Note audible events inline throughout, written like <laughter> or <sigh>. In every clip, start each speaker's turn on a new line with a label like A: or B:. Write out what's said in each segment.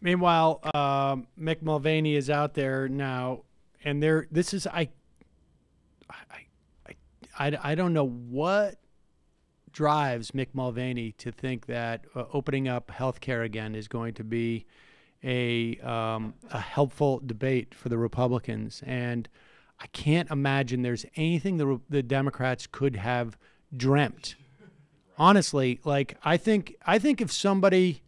A: Meanwhile, uh, Mick Mulvaney is out there now, and there. This is I, I, I, I, don't know what drives Mick Mulvaney to think that uh, opening up healthcare again is going to be a um, a helpful debate for the Republicans, and I can't imagine there's anything the the Democrats could have dreamt. Honestly, like I think I think if somebody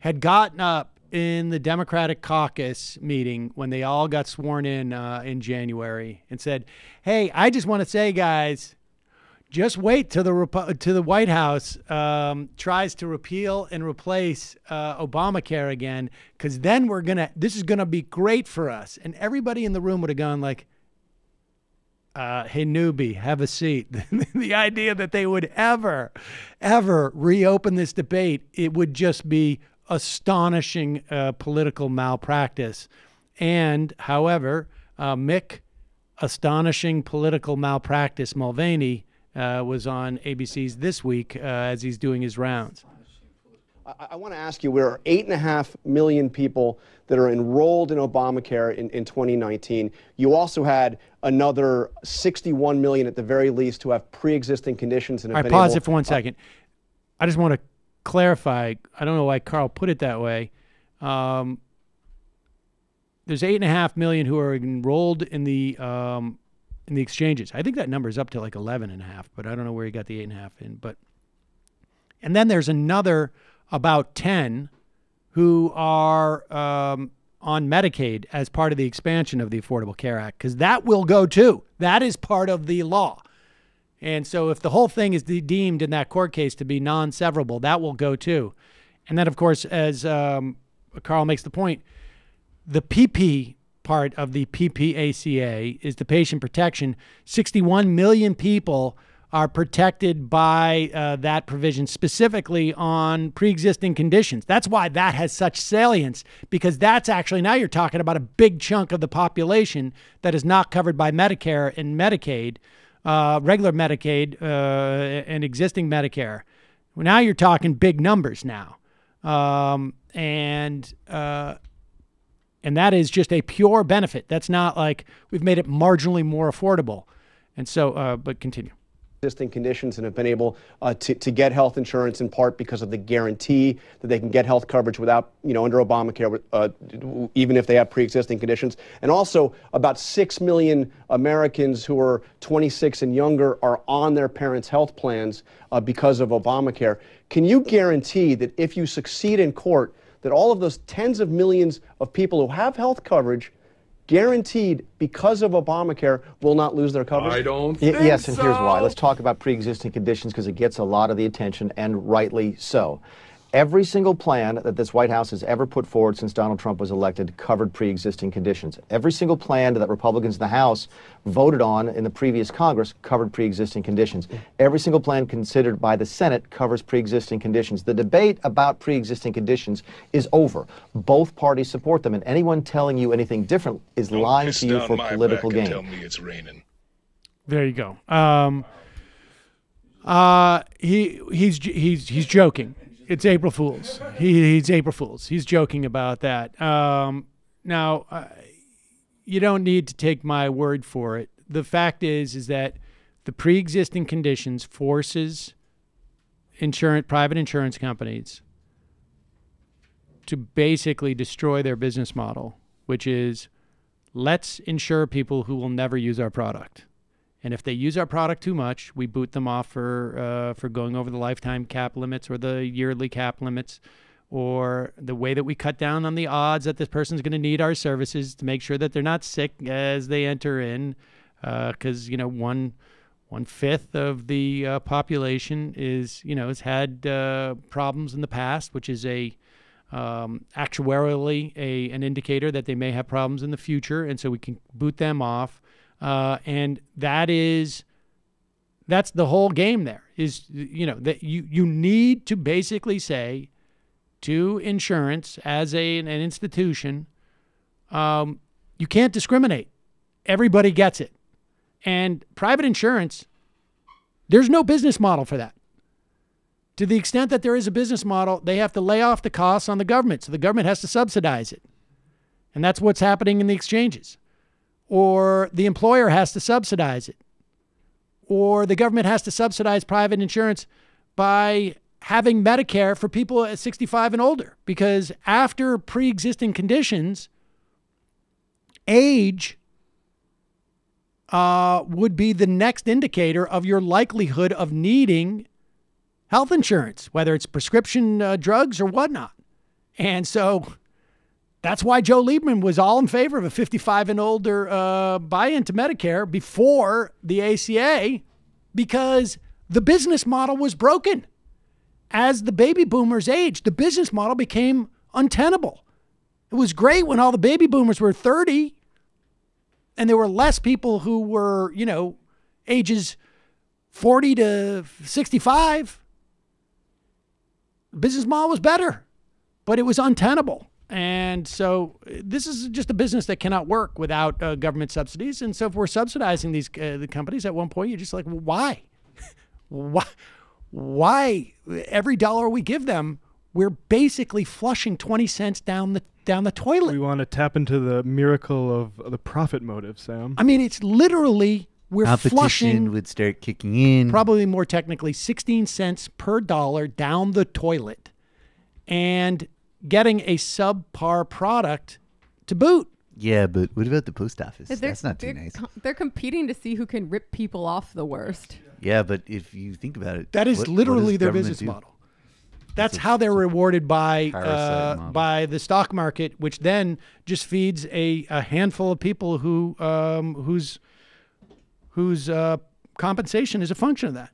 A: had gotten up in the Democratic caucus meeting when they all got sworn in uh, in January and said, "Hey, I just want to say, guys, just wait till the Repu- to the White House um, tries to repeal and replace uh, Obamacare again, because then we're gonna. This is gonna be great for us." And everybody in the room would have gone like. Uh, hey newbie, have a seat. <laughs> the idea that they would ever, ever reopen this debate, it would just be astonishing uh, political malpractice. And, however, uh, Mick, astonishing political malpractice Mulvaney, uh, was on ABC's This Week uh, as he's doing his rounds.
B: I, I want to ask you, are 8.5 million people that are enrolled in Obamacare in, in 2019. You also had another 61 million at the very least who have pre-existing conditions. And have
A: I
B: been
A: pause
B: able,
A: it for one second. I just want to clarify. I don't know why Karl put it that way. Um, there's eight and a half million who are enrolled in the um, in the exchanges. I think that number is up to like 11 and a half, but I don't know where he got the eight and a half in. But and then there's another about 10 who are um, on Medicaid as part of the expansion of the Affordable Care Act because that will go too. That is part of the law. And so if the whole thing is de- deemed in that court case to be non severable, that will go too. And then, of course, as um, Karl makes the point, the PP part of the PPACA is the patient protection. 61 million people are protected by uh, that provision, specifically on pre existing conditions. That's why that has such salience, because that's actually now you're talking about a big chunk of the population that is not covered by Medicare and Medicaid uh, regular Medicaid uh, and existing Medicare. Well, now you're talking big numbers now, um, and uh, and that is just a pure benefit. That's not like we've made it marginally more affordable. And so, uh, but continue
B: existing conditions and have been able uh, to, to get health insurance in part because of the guarantee that they can get health coverage without, you know, under Obamacare, uh, even if they have pre-existing conditions. And also about 6 million Americans who are 26 and younger are on their parents' health plans uh, because of Obamacare. Can you guarantee that if you succeed in court, that all of those tens of millions of people who have health coverage guaranteed because of Obamacare will not lose their coverage?
C: I don't
D: Y- yes, and
C: so.
D: here's why. Let's talk about pre-existing conditions because it gets a lot of the attention, and rightly so. Every single plan that this White House has ever put forward since Donald Trump was elected covered pre-existing conditions. Every single plan that Republicans in the House voted on in the previous Congress covered pre-existing conditions. Every single plan considered by the Senate covers pre-existing conditions. The debate about pre-existing conditions is over. Both parties support them, and anyone telling you anything different is
C: Don't
D: lying to you
C: down
D: for
C: my
D: political
C: back and
D: gain.
C: Tell me it's raining.
A: There you go. Um, uh, he he's he's he's joking. It's April Fools. He, he's April Fools. He's joking about that. Um, now, uh, you don't need to take my word for it. The fact is, is that the pre-existing conditions forces insurance private insurance companies to basically destroy their business model, which is let's insure people who will never use our product. And if they use our product too much, we boot them off for uh, for going over the lifetime cap limits or the yearly cap limits, or the way that we cut down on the odds that this person's going to need our services to make sure that they're not sick as they enter in, because you know one one fifth of the uh, population is you know has had uh, problems in the past, which is a um, actuarially a an indicator that they may have problems in the future, and so we can boot them off. Uh, and that is that's the whole game. There is you know that you you need to basically say to insurance as a an institution, um, you can't discriminate. Everybody gets it, and private insurance, there's no business model for that To the extent that there is a business model, they have to lay off the costs on the government. So the government has to subsidize it. And that's what's happening in the exchanges. Or the employer has to subsidize it. Or the government has to subsidize private insurance by having Medicare for people at 65 and older. Because after pre existing conditions, age uh, would be the next indicator of your likelihood of needing health insurance, whether it's prescription uh, drugs or whatnot. And so that's why Joe Lieberman was all in favor of a 55 and older uh, buy into Medicare before the ACA because the business model was broken. As the baby boomers aged, the business model became untenable. It was great when all the baby boomers were 30 and there were less people who were, you know, ages 40 to 65. The business model was better, but it was untenable. And so this is just a business that cannot work without uh, government subsidies. And so if we're subsidizing these uh, the companies at one point, you're just like, well, why? <laughs> why? Why every dollar we give them, we're basically flushing 20 cents down the down the toilet.
C: We want to tap into the miracle of the profit motive, Sam.
A: I mean, it's literally we're
E: Competition
A: flushing
E: would start kicking in.
A: probably more technically 16 cents per dollar down the toilet and getting a subpar product to boot.
E: yeah, but what about the post office?
F: They're-
E: That's not too
F: they're
E: nice.
F: co- They're competing to see who can rip people off the worst.
E: Yeah, but if you think about it,
A: That is
E: what- what
A: literally
E: does
A: their business
E: do?
A: model. That's how they're rewarded by uh, by the stock market, which then just feeds a, a handful of people who um, whose whose uh, compensation is a function of that.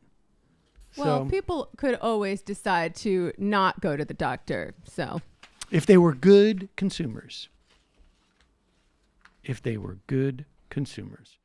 F: Well,
A: so
F: people could always decide to not go to the doctor. So
A: if they were good consumers, if they were good consumers.